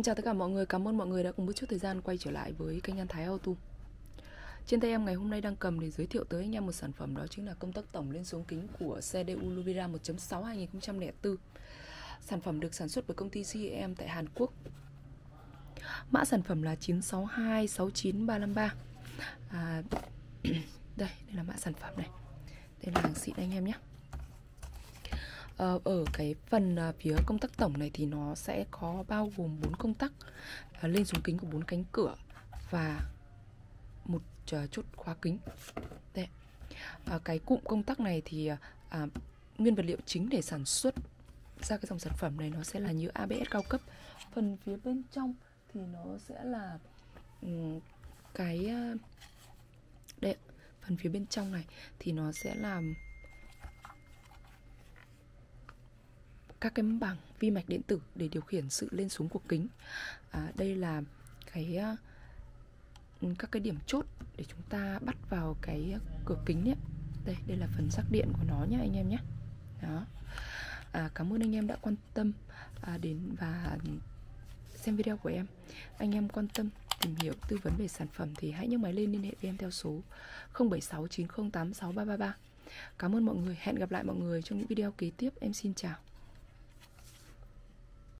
Xin chào tất cả mọi người, cảm ơn mọi người đã cùng một chút thời gian quay trở lại với kênh An Thái Auto. Trên tay em ngày hôm nay đang cầm để giới thiệu tới anh em một sản phẩm đó chính là công tắc tổng lên xuống kính của xe DU Luvira 1.6 2004 Sản phẩm được sản xuất bởi công ty GM tại Hàn Quốc. Mã sản phẩm là 96269353 à, Đây, đây là mã sản phẩm này. Đây là hàng xịn anh em nhé. Ờ, ở cái phần à, phía công tắc tổng này thì nó sẽ có bao gồm bốn công tắc ờ, lên xuống kính của bốn cánh cửa và một à, chốt khóa kính. Đây. Ờ, cái cụm công tắc này thì à, nguyên vật liệu chính để sản xuất ra cái dòng sản phẩm này nó sẽ là như ABS cao cấp. Phần phía bên trong thì nó sẽ là cái đây phần phía bên trong này thì nó sẽ là các cái bảng vi mạch điện tử để điều khiển sự lên xuống của kính. À, đây là cái ờ, các cái điểm chốt để chúng ta bắt vào cái cửa kính nhé. Đây đây là phần sắc điện của nó nhé anh em nhé. Đó. À, cảm ơn anh em đã quan tâm à, đến và xem video của em. Anh em quan tâm tìm hiểu tư vấn về sản phẩm thì hãy nhấc máy lên liên hệ với em theo số 0769086333 Cảm ơn mọi người, hẹn gặp lại mọi người trong những video kế tiếp. Em xin chào.